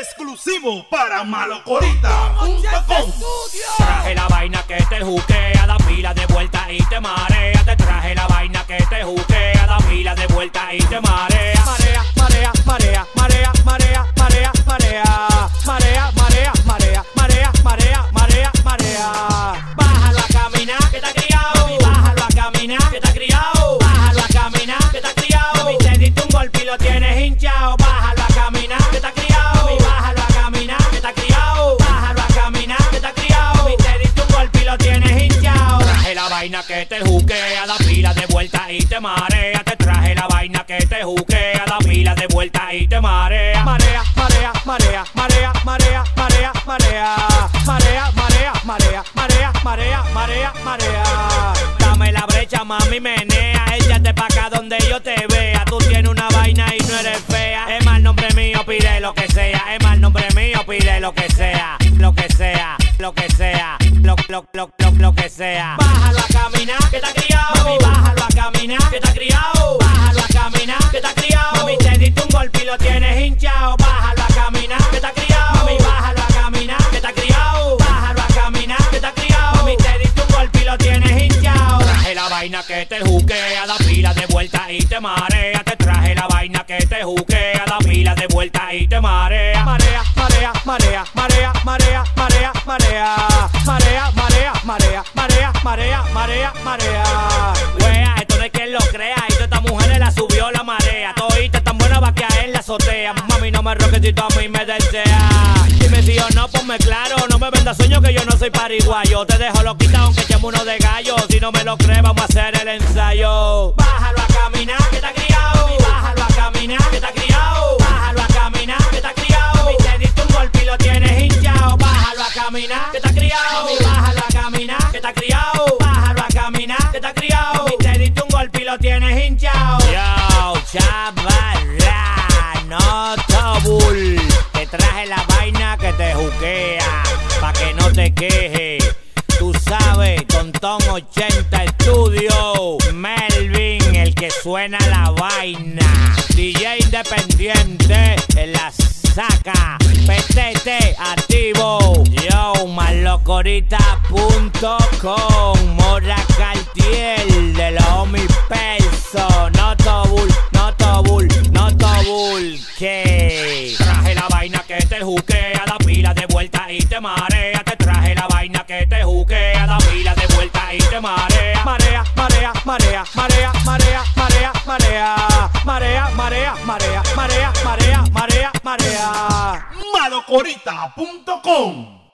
Exclusivo para malocorita.com. Traje la vaina que te juquea, da pila de vuelta y te marea. Te traje la vaina que te juquea, da pila de vuelta y te marea. Marea, marea, marea, marea, marea, marea, marea. Marea, marea, marea, marea, marea, marea, marea. Bájalo a caminar que te ha criado. Bájalo a caminar que te ha criado. Bájalo a caminar que te ha criado. Mi te diste un golpe y lo tienes hinchado. Vaina que te juquea, da pila de vuelta y te marea. Te traje la vaina que te juquea, da pila de vuelta y te marea. Marea, marea, marea, marea, marea, marea, marea. Marea, marea, marea, marea, marea, marea, marea. Dame la brecha, mami, menea. Échate pa' acá donde yo te vea. Tú tienes una vaina y no eres fea. Es mal nombre mío, pide lo que sea. Es mal nombre mío, pide lo que sea. Lo que sea, lo que sea. Lo, lo, lo, lo, lo que sea. Bájalo a caminar, que te ha criado. Mami, bájalo a caminar, que te ha criado. Bájalo a caminar, que te ha criado. Mami, te diste un golpe y lo tienes hinchado. Bájalo a caminar, que ha criado. Mami, bájalo a caminar, que ha criado. Bájalo a caminar, que te ha criado. Mami, te diste un golpe y lo tienes hinchado. Traje la vaina que te juquea, da pila de vuelta y te marea. Marea. Wea, esto de quien lo crea. Y toda esta mujer la subió la marea. Todita tan buena va que a él la azotea. Mami, no me roques si tú a mí me desea. Dime si o no, ponme claro. No me vendas sueño que yo no soy pariguayo. Te dejo lo quita aunque echemos uno de gallo. Si no me lo crees, vamos a hacer el ensayo. Bájalo a caminar, que ha criado. Bájalo a caminar, que ha criado. Bájalo a caminar, que ha criado. Mi te diste un golpe y lo tienes hinchado. Bájalo a caminar, que ha criado. Bájalo a caminar, que ha criado. No tabul. Te traje la vaina que te juquea, pa' que no te quejes. Tú sabes, con Tom 80 Estudio, Melvin, el que suena la vaina. DJ independiente, en la saca. PTT activo. Yo, malocorita.com. Mora Cartier, de los homies perso. No tobul, no tobul, no tobul. Que te marea. Marea, marea, marea, marea, marea, marea, marea. Marea, marea, marea, marea, marea, marea, marea. Malocorita.com.